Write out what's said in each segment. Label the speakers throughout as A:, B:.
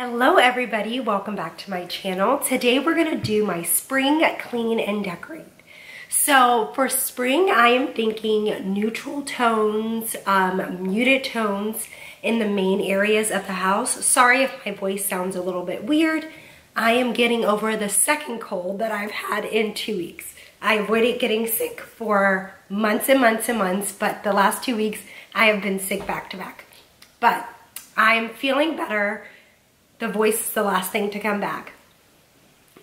A: Hello everybody, welcome back to my channel. Today we're gonna do my spring clean and decorate. So for spring, I am thinking neutral tones, um, muted tones in the main areas of the house. Sorry if my voice sounds a little bit weird. I am getting over the second cold that I've had in two weeks. I avoided getting sick for months and months and months, but the last two weeks I have been sick back to back. But I'm feeling better the voice is the last thing to come back.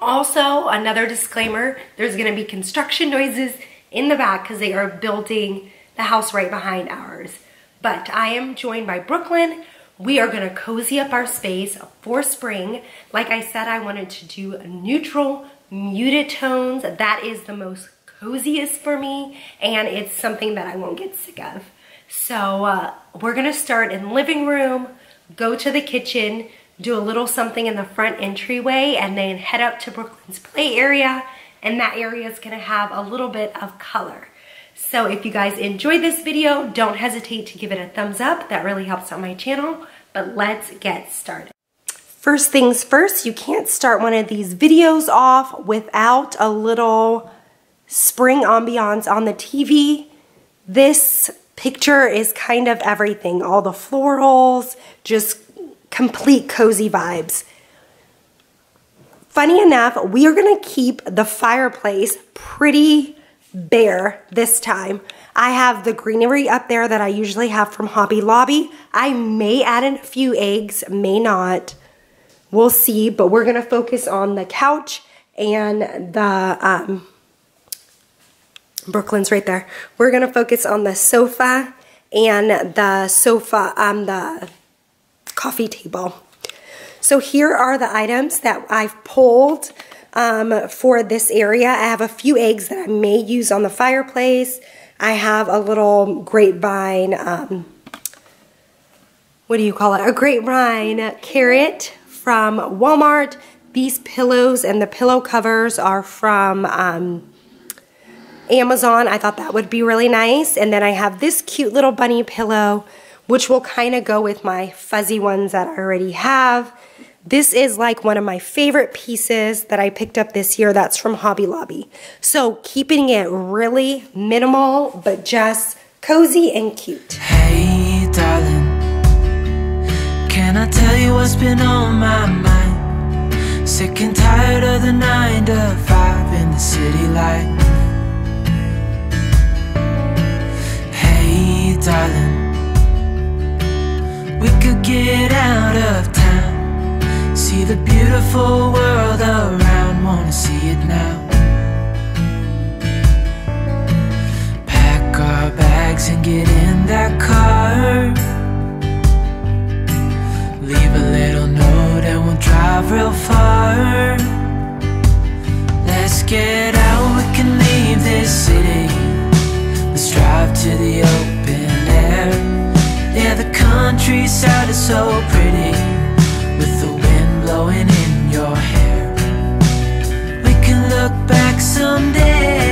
A: Also, another disclaimer, there's gonna be construction noises in the back because they are building the house right behind ours. But I am joined by Brooklyn. We are gonna cozy up our space for spring. Like I said, I wanted to do neutral, muted tones. That is the most coziest for me and it's something that I won't get sick of. So uh, we're gonna start in living room, go to the kitchen, do a little something in the front entryway and then head up to Brooklyn's play area and that area is gonna have a little bit of color. So if you guys enjoyed this video, don't hesitate to give it a thumbs up. That really helps out my channel, but let's get started. First things first, you can't start one of these videos off without a little spring ambiance on the TV. This picture is kind of everything. All the florals, just complete cozy vibes. Funny enough, we are gonna keep the fireplace pretty bare this time. I have the greenery up there that I usually have from Hobby Lobby. I may add in a few eggs, may not. We'll see, but we're gonna focus on the couch and the, um, Brooklyn's right there. We're gonna focus on the sofa and the sofa, um, the coffee table. So here are the items that I've pulled um, for this area. I have a few eggs that I may use on the fireplace. I have a little grapevine, um, what do you call it? A grapevine carrot from Walmart. These pillows and the pillow covers are from um, Amazon. I thought that would be really nice. And then I have this cute little bunny pillow which will kind of go with my fuzzy ones that I already have. This is like one of my favorite pieces that I picked up this year. That's from Hobby Lobby. So keeping it really minimal, but just cozy and cute.
B: Hey, darling, can I tell you what's been on my mind? Sick and tired of the nine to five in the city life. The beautiful world around. Wanna see it now. Pack our bags and get in that car. Leave a little note and we'll drive real far. Let's get out, we can leave this city. Let's drive to the open air. Yeah, the countryside is so pretty. With the someday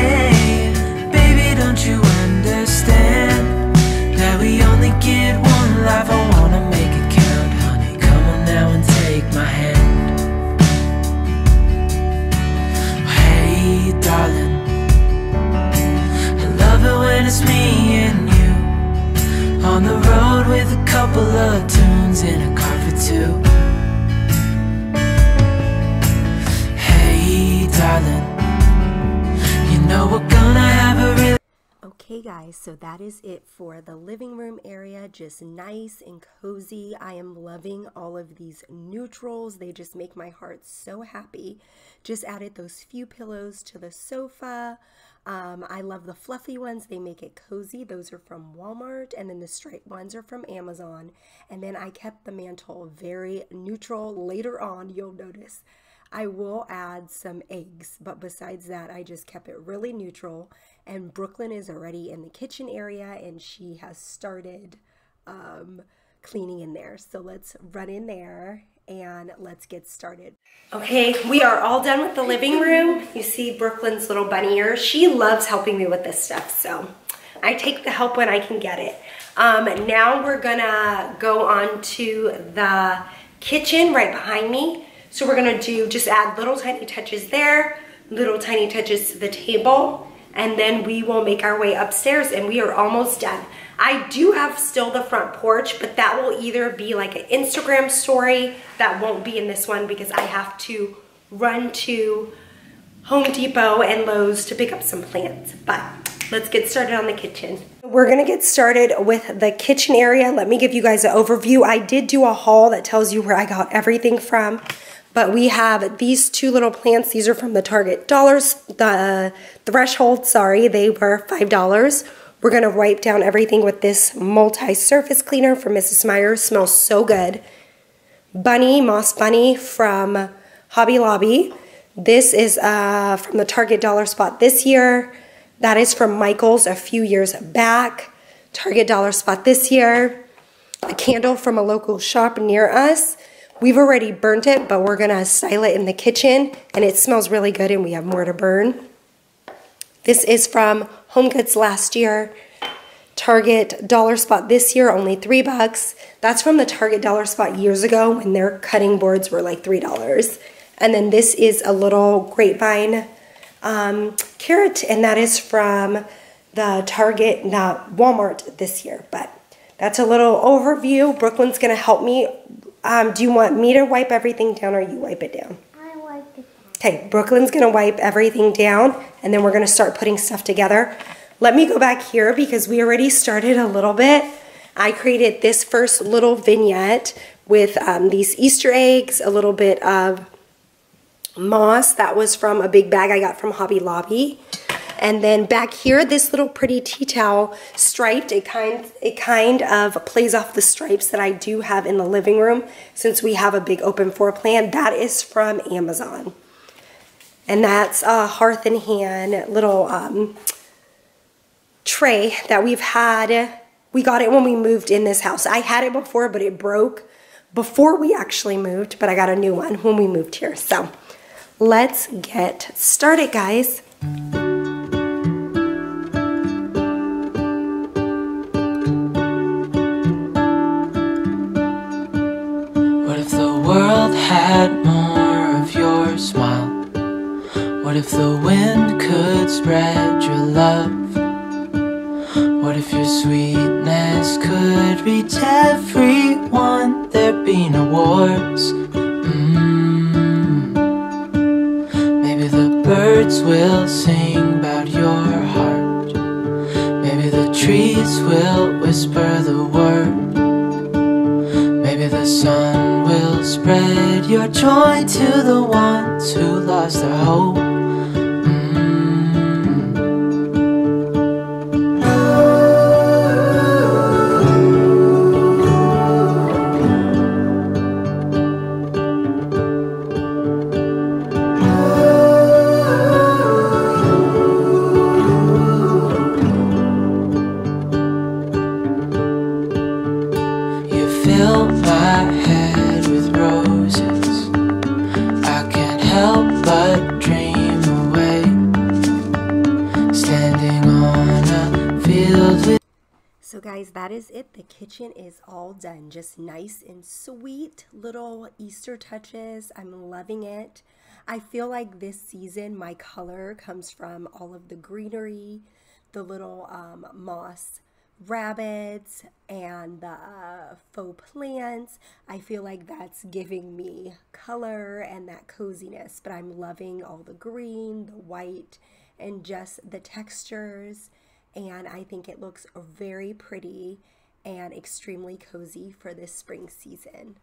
A: guys, so that is it for the living room area. Just nice and cozy. I am loving all of these neutrals. They just make my heart so happy. Just added those few pillows to the sofa. Um, I love the fluffy ones. They make it cozy. Those are from Walmart. And then the striped ones are from Amazon. And then I kept the mantle very neutral. Later on, you'll notice I will add some eggs. But besides that, I just kept it really neutral. And Brooklyn is already in the kitchen area and she has started um, cleaning in there. So let's run in there and let's get started. Okay, we are all done with the living room. You see Brooklyn's little bunny ears. She loves helping me with this stuff, so I take the help when I can get it. Um, now we're gonna go on to the kitchen right behind me. So we're gonna do, just add little tiny touches there, little tiny touches to the table, and then we will make our way upstairs and we are almost done. I do have still the front porch, but that will either be like an Instagram story that won't be in this one because I have to run to Home Depot and Lowe's to pick up some plants. But let's get started on the kitchen. We're gonna get started with the kitchen area. Let me give you guys an overview. I did do a haul that tells you where I got everything from, but we have these two little plants. These are from the Target dollars, the threshold, sorry, they were $5. We're gonna wipe down everything with this multi-surface cleaner from Mrs. Meyer. Smells so good. Bunny, Moss Bunny from Hobby Lobby. This is uh, from the Target Dollar Spot this year. That is from Michael's a few years back. Target Dollar Spot this year. A candle from a local shop near us. We've already burnt it, but we're gonna style it in the kitchen and it smells really good and we have more to burn. This is from Home Goods last year. Target Dollar Spot this year, only three bucks. That's from the Target Dollar Spot years ago when their cutting boards were like $3. And then this is a little grapevine um, carrot, and that is from the Target, not Walmart this year. But that's a little overview. Brooklyn's gonna help me. Um, do you want me to wipe everything down or you wipe it down? I wipe it down. Okay, Brooklyn's gonna wipe everything down and then we're gonna start putting stuff together. Let me go back here because we already started a little bit. I created this first little vignette with um, these Easter eggs, a little bit of moss. That was from a big bag I got from Hobby Lobby. And then back here, this little pretty tea towel striped. It kind, it kind of plays off the stripes that I do have in the living room since we have a big open floor plan. That is from Amazon. And that's a Hearth and Hand little um, tray that we've had. We got it when we moved in this house. I had it before, but it broke before we actually moved, but I got a new one when we moved here. So let's get started, guys.
B: If the wind could spread your love? What if your sweetness could reach everyone? There'd be no wars. Mm. Maybe the birds will sing about your heart. Maybe the trees will whisper the word. Maybe the sun will spread your joy to the ones who lost their hope.
A: So guys, that is it. The kitchen is all done. Just nice and sweet little Easter touches. I'm loving it. I feel like this season my color comes from all of the greenery, the little um, moss rabbits and the uh, faux plants. I feel like that's giving me color and that coziness, but I'm loving all the green, the white, and just the textures. And I think it looks very pretty and extremely cozy for this spring season.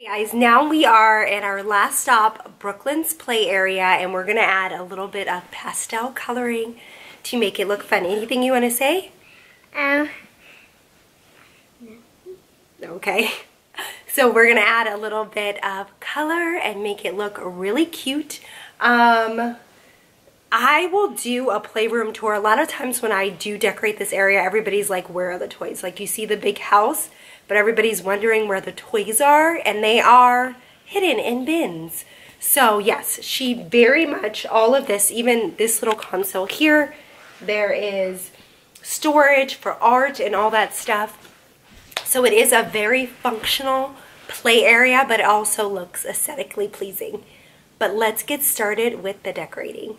A: Guys, now we are at our last stop, Brooklyn's play area, and we're gonna add a little bit of pastel coloring to make it look fun. Anything you wanna say?
C: Um, no.
A: Okay. So we're gonna add a little bit of color and make it look really cute. Um, I will do a playroom tour. A lot of times when I do decorate this area, everybody's like, where are the toys? Like you see the big house, but everybody's wondering where the toys are and they are hidden in bins. So yes, she very much, all of this, even this little console here, there is storage, for art, and all that stuff. So it is a very functional play area, but it also looks aesthetically pleasing. But let's get started with the decorating.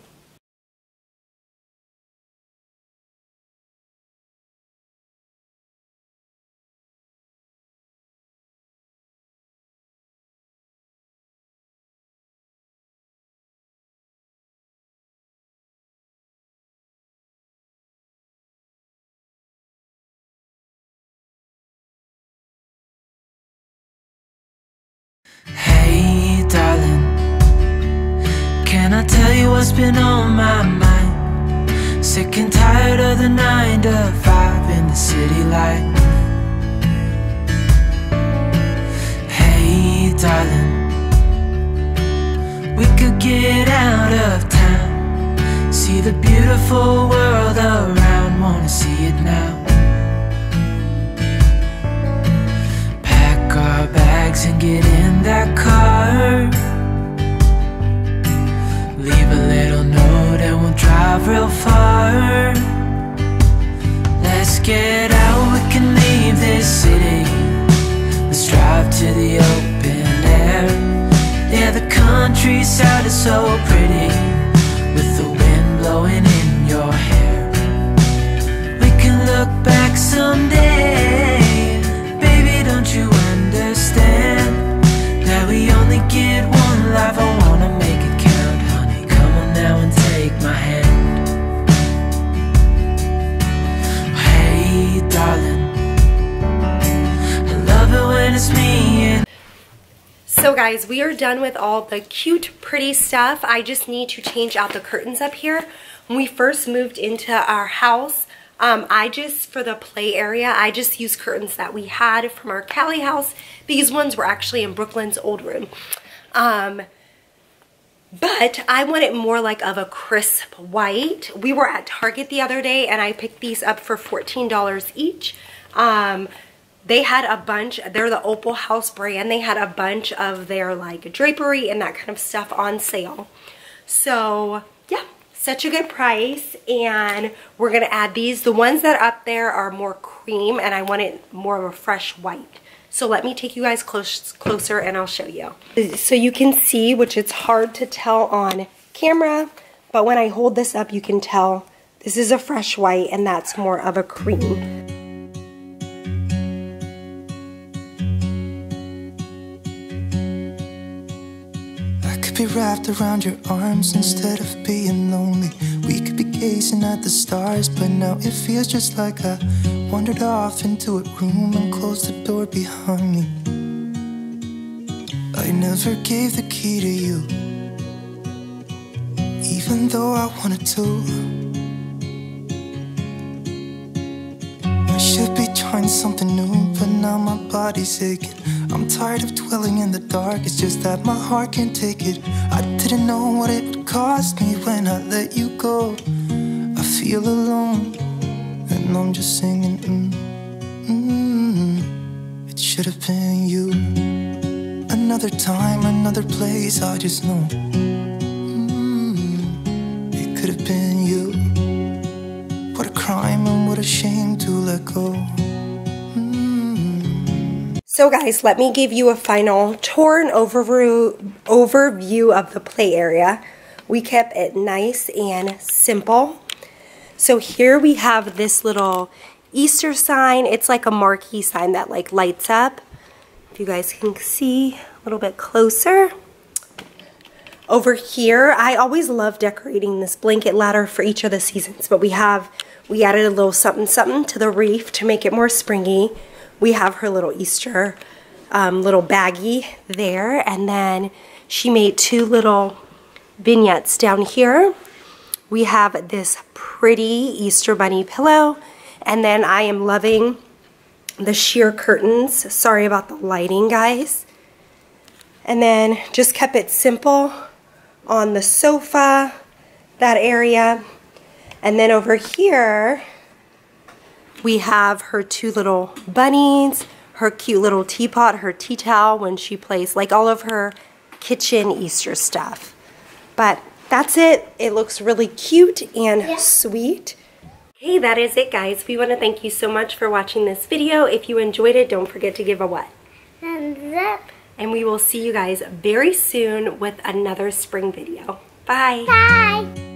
B: Tell you what's been on my mind? Sick and tired of the nine to five in the city life. Hey, darling, we could get out of town, see the beautiful world around,
A: guys, we are done with all the cute, pretty stuff. I just need to change out the curtains up here. When we first moved into our house, um, I just, for the play area, I just used curtains that we had from our Cali house. These ones were actually in Brooklyn's old room. Um, but I want it more like of a crisp white. We were at Target the other day and I picked these up for $14 each. Um, they had a bunch, they're the Opal House brand. They had a bunch of their like drapery and that kind of stuff on sale. So yeah, such a good price. And we're gonna add these. The ones that are up there are more cream and I want it more of a fresh white. So let me take you guys close, closer and I'll show you. So you can see, which it's hard to tell on camera, but when I hold this up, you can tell this is a fresh white and that's more of a cream.
C: Be wrapped around your arms instead of being lonely. We could be gazing at the stars, but now it feels just like I wandered off into a room and closed the door behind me. I never gave the key to you, even though I wanted to. I should be trying something new, but now my body's aching. I'm tired of dwelling in the dark, it's just that my heart can't take it. I didn't know what it would cost me when I let you go. I feel alone, and I'm just singing. Mm, mm, it should have been you. Another time, another place, I just know. Mm, it could have been you. What a crime and what a shame to let go.
A: So guys, let me give you a final tour and overview, overview of the play area. We kept it nice and simple. So here we have this little Easter sign. It's like a marquee sign that like lights up. If you guys can see a little bit closer. Over here, I always love decorating this blanket ladder for each of the seasons, but we have, we added a little something something to the reef to make it more springy. We have her little Easter um, little baggie there, and then she made two little vignettes down here. We have this pretty Easter bunny pillow, and then I am loving the sheer curtains. Sorry about the lighting, guys. And then just kept it simple on the sofa, that area. And then over here, we have her two little bunnies, her cute little teapot, her tea towel when she plays, like all of her kitchen Easter stuff. But that's it. It looks really cute and
D: Yeah.
A: sweet. Hey, that is it guys. We want to thank you so much for watching this video. If you enjoyed it, don't forget to give a what?
D: Thumbs up.
A: And we will see you guys very soon with another spring video. Bye.
D: Bye.